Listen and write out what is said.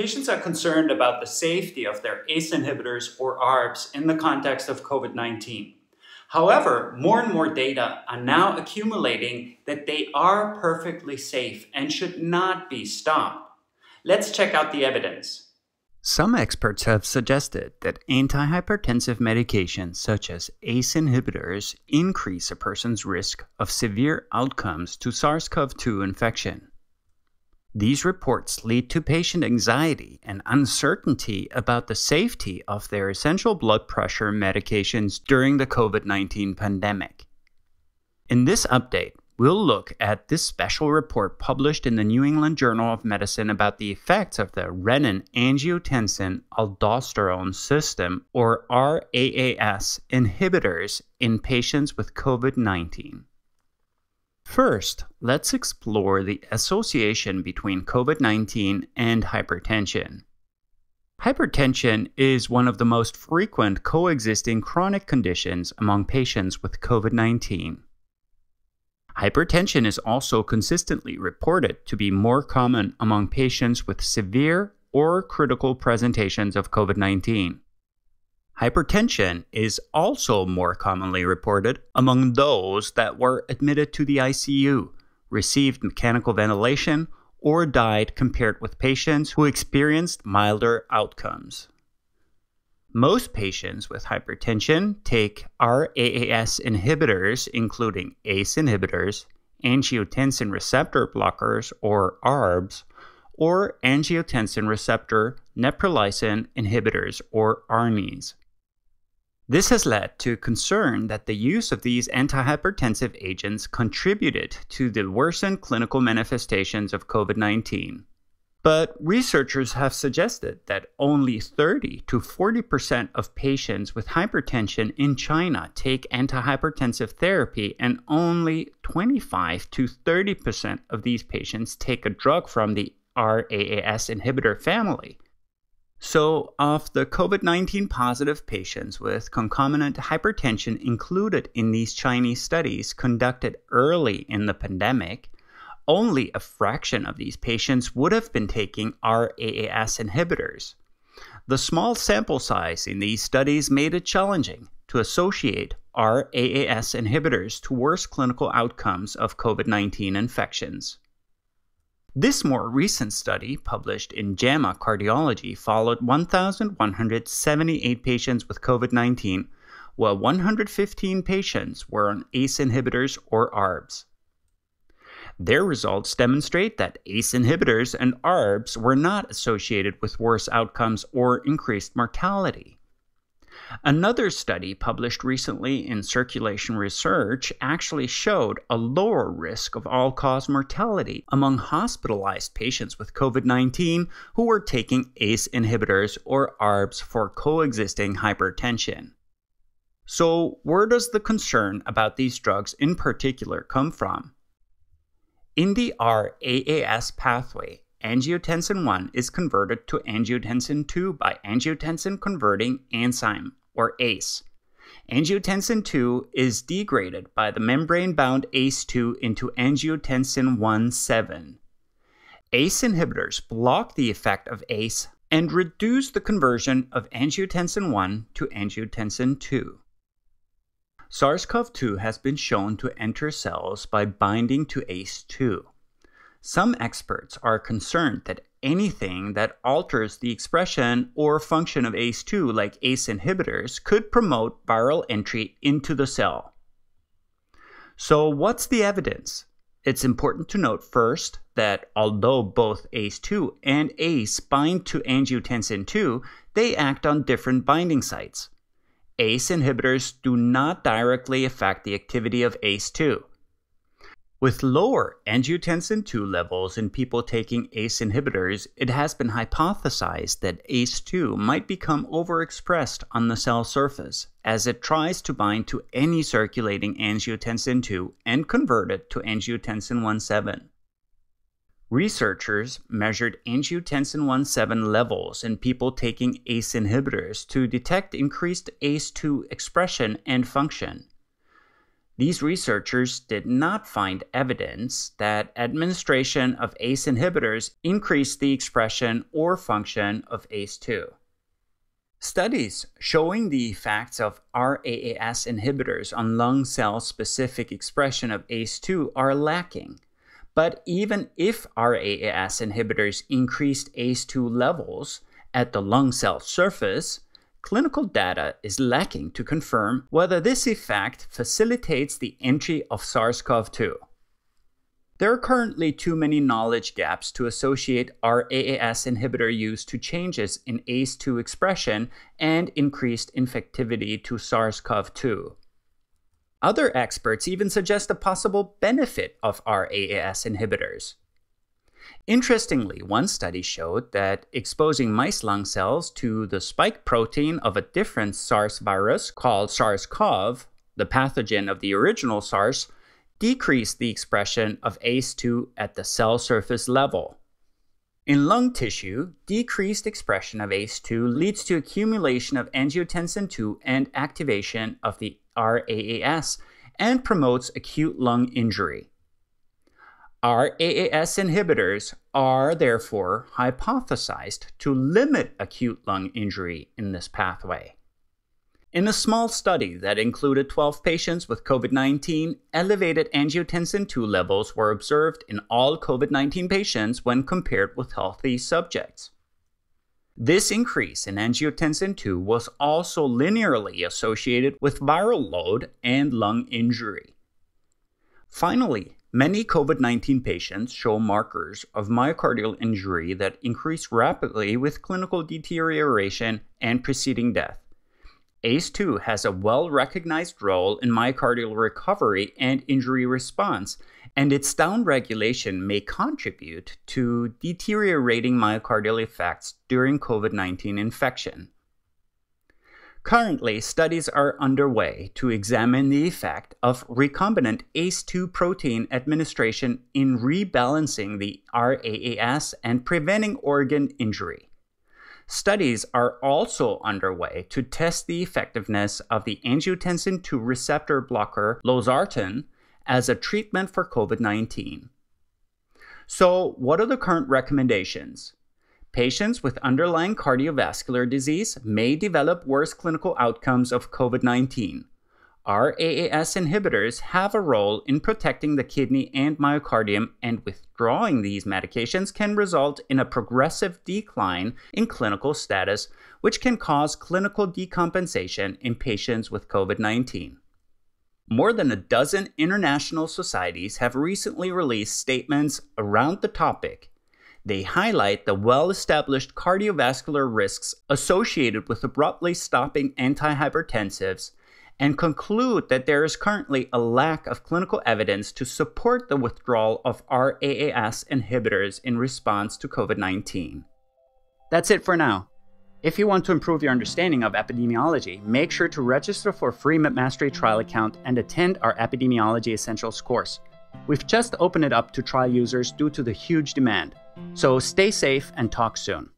Patients are concerned about the safety of their ACE inhibitors or ARBs in the context of COVID 19. However, more and more data are now accumulating that they are perfectly safe and should not be stopped. Let's check out the evidence. Some experts have suggested that antihypertensive medications such as ACE inhibitors increase a person's risk of severe outcomes to SARS CoV 2 infection. These reports lead to patient anxiety and uncertainty about the safety of their essential blood pressure medications during the COVID 19 pandemic. In this update, we'll look at this special report published in the New England Journal of Medicine about the effects of the renin angiotensin aldosterone system, or RAAS, inhibitors in patients with COVID 19. First, let's explore the association between COVID 19 and hypertension. Hypertension is one of the most frequent coexisting chronic conditions among patients with COVID 19. Hypertension is also consistently reported to be more common among patients with severe or critical presentations of COVID 19. Hypertension is also more commonly reported among those that were admitted to the ICU, received mechanical ventilation, or died compared with patients who experienced milder outcomes. Most patients with hypertension take RAAS inhibitors, including ACE inhibitors, angiotensin receptor blockers, or ARBs, or angiotensin receptor neprilysin inhibitors, or ARNIs. This has led to concern that the use of these antihypertensive agents contributed to the worsened clinical manifestations of COVID 19. But researchers have suggested that only 30 to 40% of patients with hypertension in China take antihypertensive therapy, and only 25 to 30% of these patients take a drug from the RAAS inhibitor family. So, of the COVID 19 positive patients with concomitant hypertension included in these Chinese studies conducted early in the pandemic, only a fraction of these patients would have been taking RAAS inhibitors. The small sample size in these studies made it challenging to associate RAAS inhibitors to worse clinical outcomes of COVID 19 infections. This more recent study, published in JAMA Cardiology, followed 1,178 patients with COVID 19, while 115 patients were on ACE inhibitors or ARBs. Their results demonstrate that ACE inhibitors and ARBs were not associated with worse outcomes or increased mortality. Another study published recently in Circulation Research actually showed a lower risk of all cause mortality among hospitalized patients with COVID 19 who were taking ACE inhibitors or ARBs for coexisting hypertension. So, where does the concern about these drugs in particular come from? In the RAAS pathway, angiotensin 1 is converted to angiotensin 2 by angiotensin converting enzyme or ACE. Angiotensin 2 is degraded by the membrane bound ACE2 into angiotensin 1 7. ACE inhibitors block the effect of ACE and reduce the conversion of angiotensin 1 to angiotensin 2. SARS CoV 2 has been shown to enter cells by binding to ACE2. Some experts are concerned that anything that alters the expression or function of ACE2, like ACE inhibitors, could promote viral entry into the cell. So, what's the evidence? It's important to note first that although both ACE2 and ACE bind to angiotensin 2, they act on different binding sites. ACE inhibitors do not directly affect the activity of ACE2. With lower angiotensin 2 levels in people taking ACE inhibitors, it has been hypothesized that ACE2 might become overexpressed on the cell surface as it tries to bind to any circulating angiotensin 2 and convert it to angiotensin 1,7. Researchers measured angiotensin 1,7 levels in people taking ACE inhibitors to detect increased ACE2 expression and function. These researchers did not find evidence that administration of ACE inhibitors increased the expression or function of ACE2. Studies showing the effects of RAAS inhibitors on lung cell specific expression of ACE2 are lacking. But even if RAAS inhibitors increased ACE2 levels at the lung cell surface, clinical data is lacking to confirm whether this effect facilitates the entry of SARS CoV 2. There are currently too many knowledge gaps to associate RAAS inhibitor use to changes in ACE2 expression and increased infectivity to SARS CoV 2. Other experts even suggest a possible benefit of RAAS inhibitors. Interestingly, one study showed that exposing mice lung cells to the spike protein of a different SARS virus called SARS CoV, the pathogen of the original SARS, decreased the expression of ACE2 at the cell surface level. In lung tissue, decreased expression of ACE2 leads to accumulation of angiotensin II and activation of the RAAS and promotes acute lung injury. RAAS inhibitors are therefore hypothesized to limit acute lung injury in this pathway. In a small study that included 12 patients with COVID 19, elevated angiotensin II levels were observed in all COVID 19 patients when compared with healthy subjects. This increase in angiotensin II was also linearly associated with viral load and lung injury. Finally, many COVID 19 patients show markers of myocardial injury that increase rapidly with clinical deterioration and preceding death. ACE2 has a well recognized role in myocardial recovery and injury response, and its downregulation may contribute to deteriorating myocardial effects during COVID 19 infection. Currently, studies are underway to examine the effect of recombinant ACE2 protein administration in rebalancing the RAAS and preventing organ injury. Studies are also underway to test the effectiveness of the angiotensin II receptor blocker losartan as a treatment for COVID 19. So, what are the current recommendations? Patients with underlying cardiovascular disease may develop worse clinical outcomes of COVID 19. RAAS inhibitors have a role in protecting the kidney and myocardium, and withdrawing these medications can result in a progressive decline in clinical status, which can cause clinical decompensation in patients with COVID 19. More than a dozen international societies have recently released statements around the topic. They highlight the well established cardiovascular risks associated with abruptly stopping antihypertensives and conclude that there is currently a lack of clinical evidence to support the withdrawal of RAAS inhibitors in response to COVID 19. That's it for now. If you want to improve your understanding of epidemiology, make sure to register for a free MedMastery trial account and attend our Epidemiology Essentials course. We've just opened it up to trial users due to the huge demand. So stay safe and talk soon.